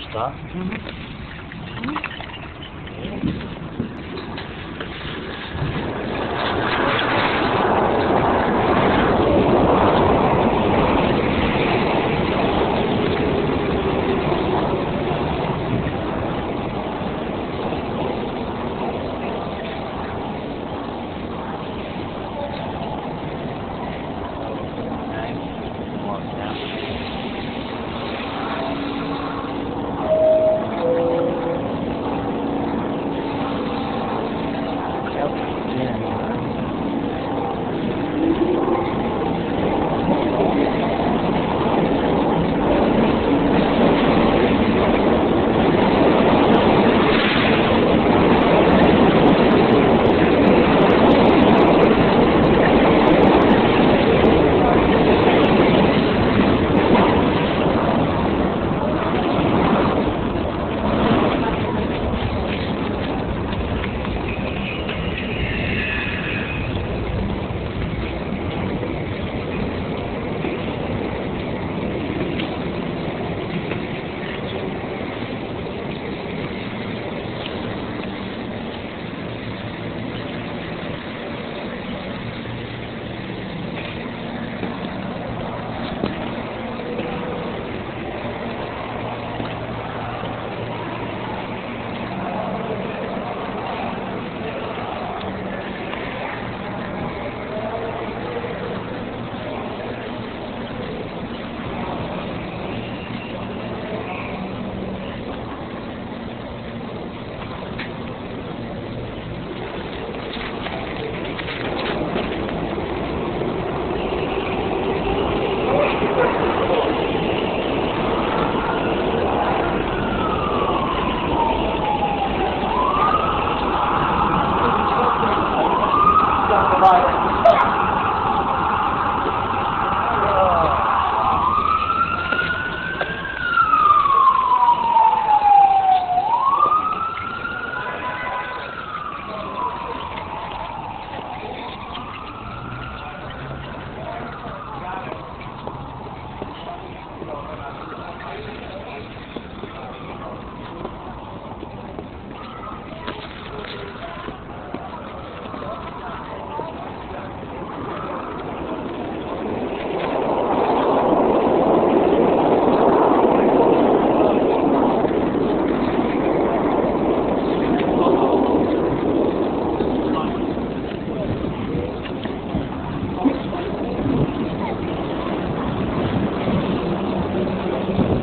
está. Bye.